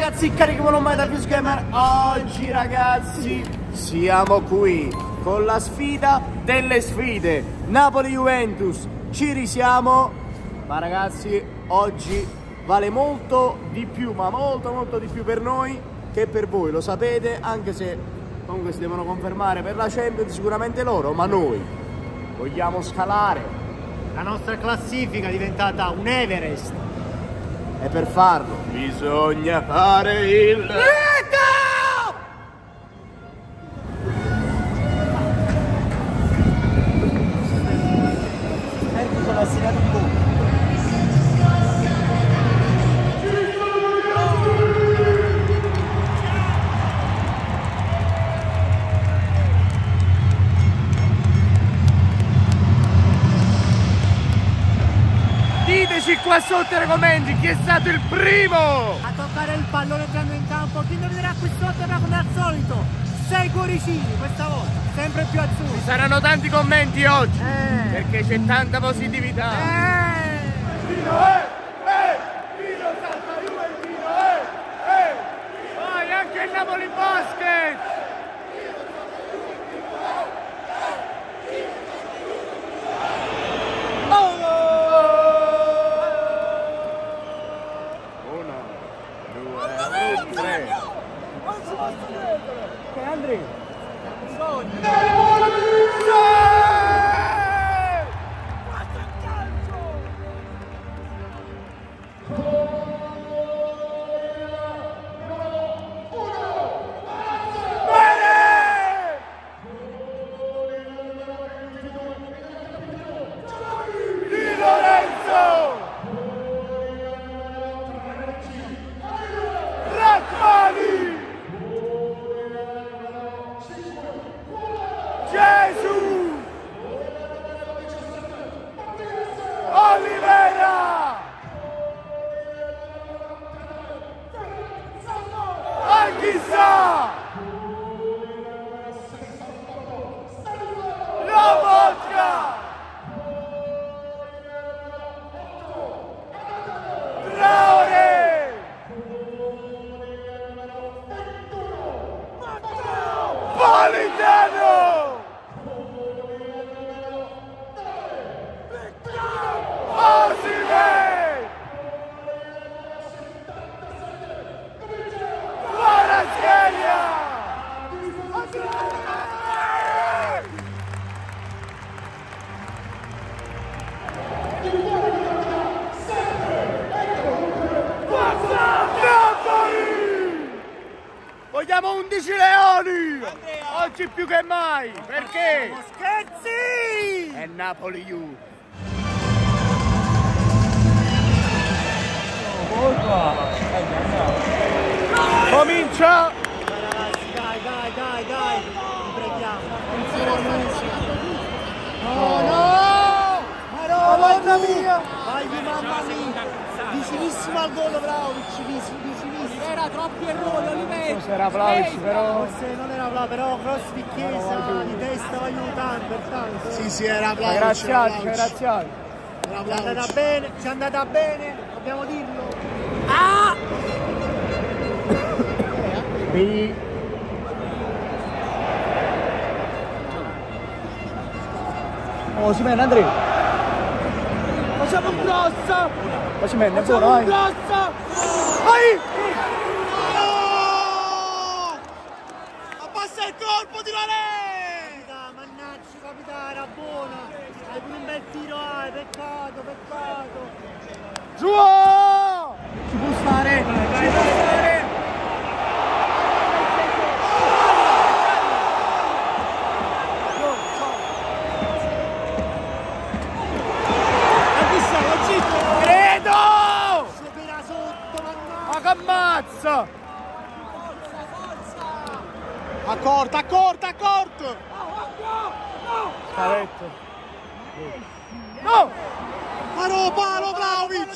ragazzi, carichi mai da Fuse Gamer. Oggi ragazzi siamo qui con la sfida delle sfide. Napoli-Juventus, ci risiamo. Ma ragazzi, oggi vale molto di più, ma molto molto di più per noi che per voi, lo sapete, anche se comunque si devono confermare per la Champions sicuramente loro, ma noi vogliamo scalare La nostra classifica è diventata un Everest. E per farlo. Bisogna fare il qua sotto nei commenti chi è stato il primo! A toccare il pallone entrando in campo, chi indovinerà qui sotto avrà come al solito sei cuoricini questa volta, sempre più azzurri. Saranno tanti commenti oggi Eh. perché c'è tanta positività. Eh. Mai! Perché? Scherzi! È Napoli You! Comincia! Dai ragazzi, dai, dai, dai, dai, vi preghiamo. No, no! Ma no, mamma mia! Vai, mamma mia! Vicinissimo al gol, Vlaovic, vic- vicinissimo. Era troppi errori, Olivetti. C'era Vlaovic però... Forse non era Vlaovic, però cross di chiesa, di testa va aiutando, pertanto. Sì, sì, era Vlaovic. Era graziati! Era Ci è andata bene, ci è andata bene, dobbiamo dirlo. Ah! Vedi? Osimhen, Andrea! Facciamo un cross! È buono, un cross! Vai! Oh! Ma passa il colpo di Lorenzo! Capitano, Mannaggia, capitano, era buona! Hai pure un bel tiro, hai, peccato, peccato! Giù! Ci può stare! Ci può stare! Credo! Ma che ammazza! A corto, a corto, a corto! Scavetto. No! Palo, palo, Vlaovic!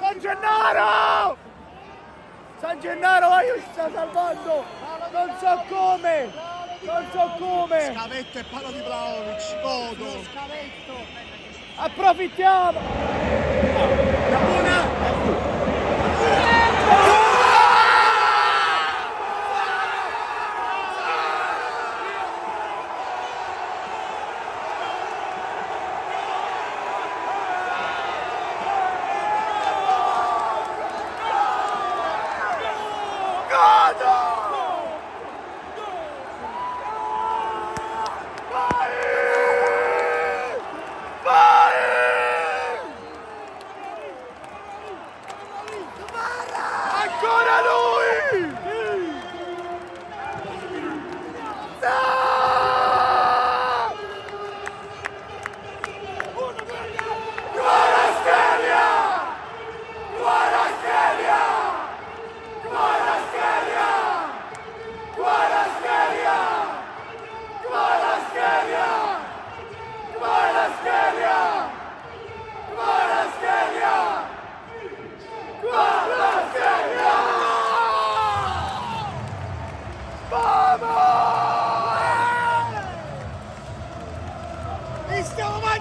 San Gennaro! San Gennaro, vai, sta salvando! Non so come! Non so come! Scavetto e palo di Vlaovic, godo! Approfittiamo!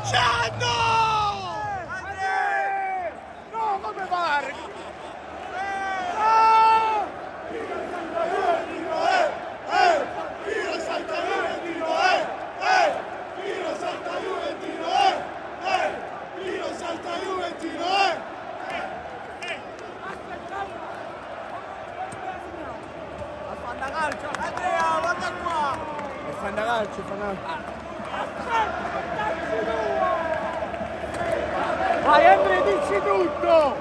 luchando. ¡Andrés! ¡No! Andrea, guarda qua! E fanno calcio, fanno calcio! Vai Andrea, dici tutto!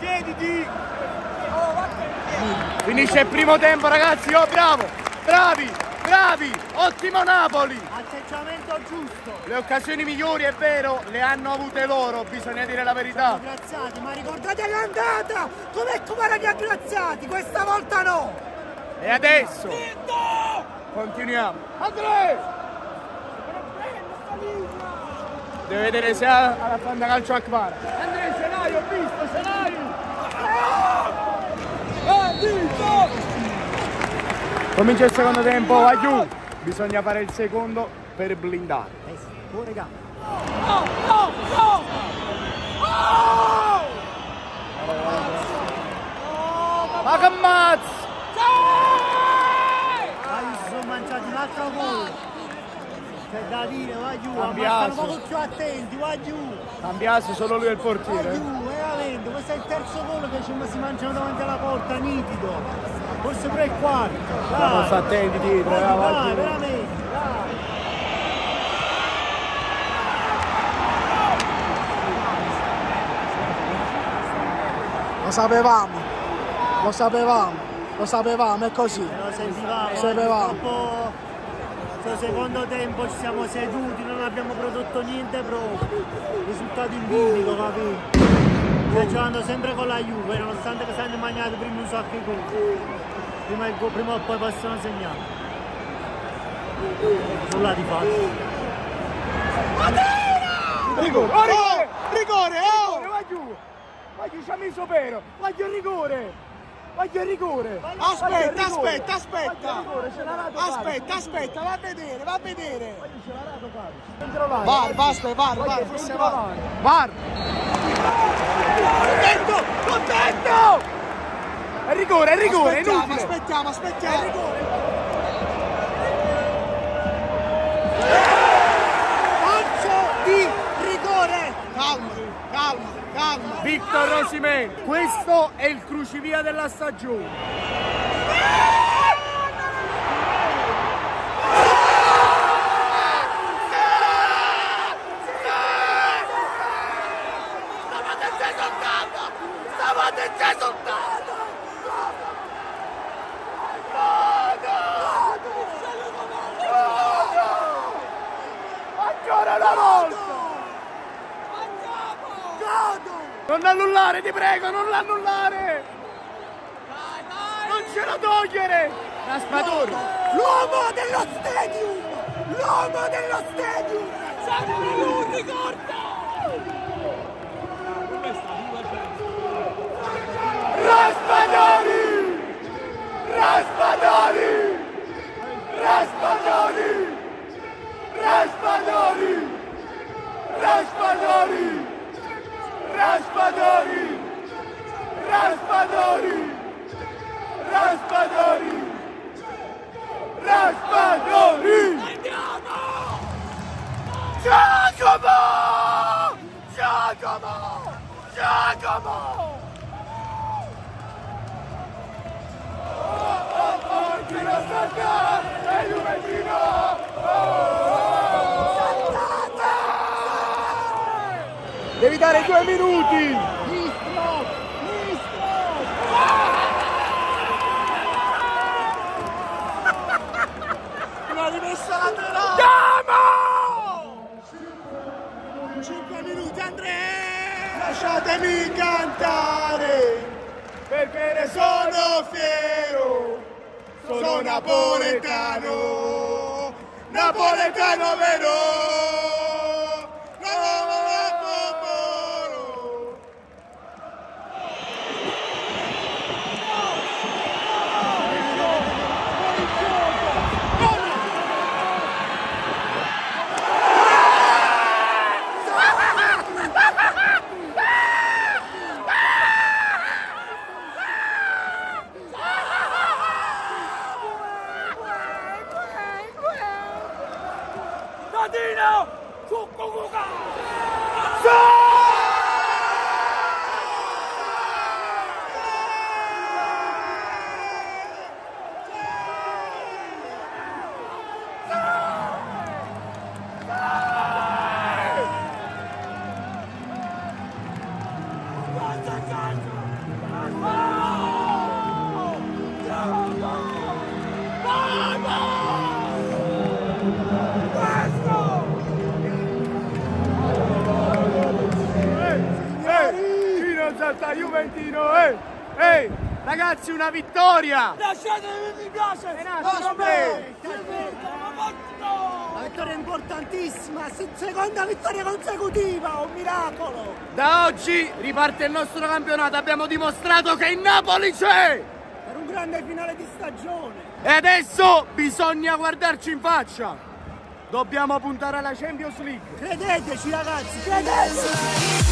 Chiediti! Finisce il primo tempo ragazzi, oh bravo! Bravi, bravi! Ottimo Napoli! Atteggiamento giusto. Le occasioni migliori, è vero, le hanno avute loro, bisogna dire la verità. Graziati, ma ricordate l'andata! Com'è come erano aggraziati? Questa volta no! E adesso continuiamo. Andrea! Deve vedere se ha la fonda calcio a Kvara. Andrea Senario, ho visto Senario! Eh! Ah! Comincia il secondo tempo, vai giù! Bisogna fare il secondo per blindare. Eh sì, oh. No, no, no! Oh! Ma che mazzo! Ma Hai sono mangiati altro gol! C'è da dire, va giù, stanno poco più attenti, va giù. Cambiasse solo lui è il Va portiere. giù, veramente, questo è il terzo gol che ci- si mangiano davanti alla porta, nitido. Forse pure il quarto. Stiamo attenti dietro, eh, va dai, giù. veramente. Lo sapevamo, lo sapevamo, lo sapevamo, è così. Lo sentivamo, eh, Sapevamo. Questo secondo tempo ci siamo seduti, non abbiamo prodotto niente proprio. Risultato in bilico, capito? Stai giocando sempre con la Juve, nonostante che siamo mangiati prima un sacco di gol. Prima, prima o poi possono segnare. Sulla di fatto. Rigore! Oh, rigore! Rigore, oh! Rigore, va giù! Va giù, ci ha messo pero! Va giù il rigore! Voglio il rigore! Aspetta, aspetta, aspetta! Aspetta, aspetta, va a vedere, va a vedere! Ma ce l'ha rato Paric. Var, basta, var, var, forse var. Var! Contento, contento! È rigore, è rigore, aspettiamo, è inutile! Aspettiamo, aspettiamo, aspettiamo! Calcio di rigore! Calma, calma! Calma! Victor Rosimen, questo è il crucivia della stagione. Ancora una volta! Non annullare, ti prego, non l'annullare! Non ce la togliere! Raspadori! L'uomo dello stadium! L'uomo dello stadium! Sempre lui, ricorda! Raspadori! Raspadori! Raspadori! Raspadori! Raspadori! devi due minuti! Mistro! Mistro! Ah! Una rimessa laterale! Andiamo! 5 minuti Andrea! Lasciatemi cantare! Perché ne sono fiero! Sono napoletano! Napoletano vero! Salta Juventino, ehi! Ehi, ragazzi, una vittoria! Lasciatemi mi piace! La vittoria è importantissima, se- seconda vittoria consecutiva, un miracolo! Da oggi riparte il nostro campionato, abbiamo dimostrato che il Napoli c'è! Per un grande finale di stagione! E adesso bisogna guardarci in faccia! Dobbiamo puntare alla Champions League! Credeteci ragazzi, credeteci!